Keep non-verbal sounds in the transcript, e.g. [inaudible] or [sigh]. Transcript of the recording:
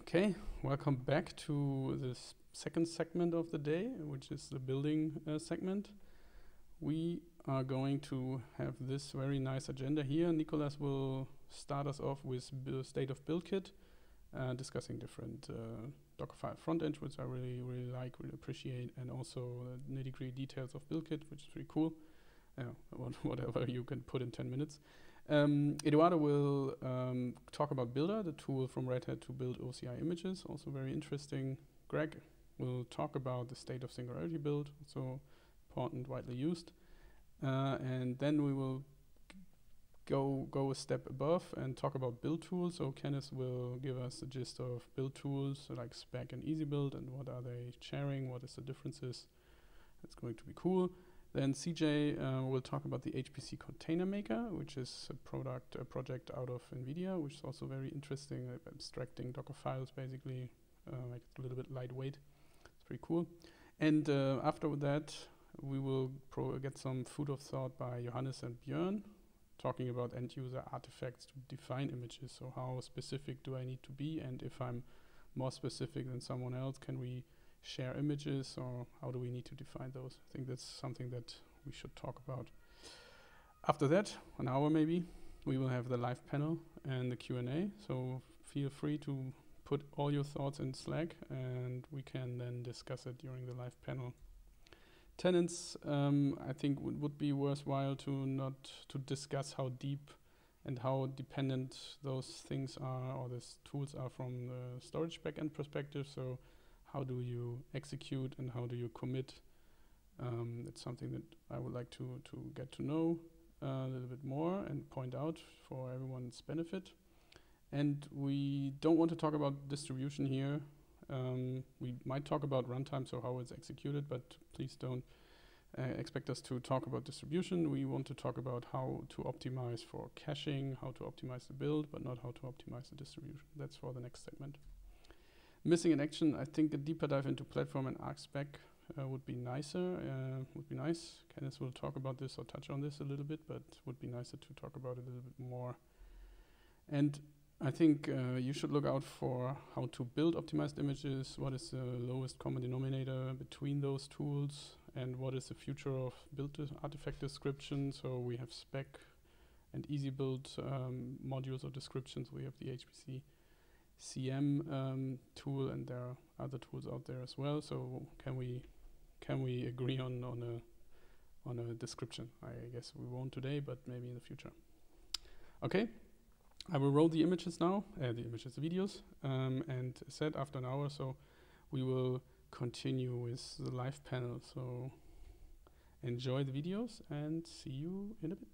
Okay, welcome back to this second segment of the day, which is the building uh, segment. We are going to have this very nice agenda here. Nicolas will start us off with the state of BuildKit, uh, discussing different uh, Dockerfile front end, which I really, really like, really appreciate, and also the nitty gritty details of BuildKit, which is pretty cool. [laughs] whatever you can put in 10 minutes. Um, Eduardo will um, talk about Buildah, the tool from Red Hat to build OCI images, also very interesting. Greg will talk about the state of Singularity build, also important, widely used. Uh, and then we will go go a step above and talk about build tools. So Kenneth will give us a gist of build tools so like Spack and EasyBuild and what are they sharing, what is the differences. That's going to be cool. Then CJ uh, will talk about the HPC Container Maker, which is a product, a project out of NVIDIA, which is also very interesting, uh, abstracting Docker files basically, uh, it a little bit lightweight. It's pretty cool. And uh, after that, we will get some food of thought by Johannes and Björn, talking about end user artifacts to define images. So how specific do I need to be? And if I'm more specific than someone else, can we share images or how do we need to define those? I think that's something that we should talk about. After that, an hour maybe, we will have the live panel and the Q&A. So feel free to put all your thoughts in Slack and we can then discuss it during the live panel. Tenants, um, I think would be worthwhile to not to discuss how deep and how dependent those things are or these tools are from the storage backend perspective. So how do you execute and how do you commit. Um, it's something that I would like to, to get to know uh, a little bit more and point out for everyone's benefit. And we don't want to talk about distribution here. Um, we might talk about runtime, so how it's executed, but please don't uh, expect us to talk about distribution. We want to talk about how to optimize for caching, how to optimize the build, but not how to optimize the distribution. That's for the next segment. Missing in action, I think a deeper dive into platform and archspec uh, would be nicer, uh, would be nice. Kenneth will talk about this or touch on this a little bit, but would be nicer to talk about it a little bit more. And I think uh, you should look out for how to build optimized images, what is the lowest common denominator between those tools, and what is the future of build artifact description. So we have Spack and EasyBuild um, modules or descriptions. We have the HPC CM um, tool, and there are other tools out there as well. So can we can we agree on on a on a description? I guess we won't today, but maybe in the future. Okay, I will roll the images now, uh, the images, the videos, um, and set after an hour, or so we will continue with the live panel. So enjoy the videos and see you in a bit.